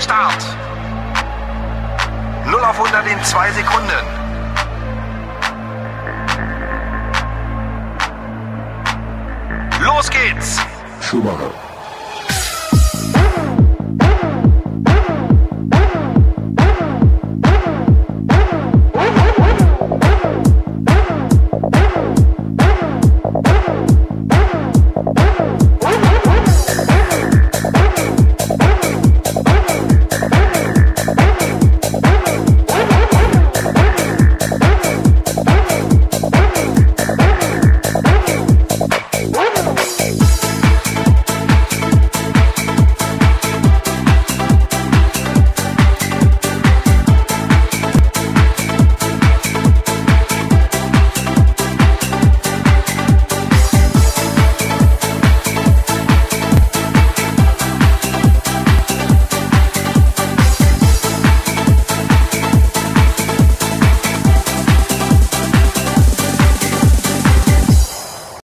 der Start. 0 auf 100 in 2 Sekunden. Los geht's! Schumacher.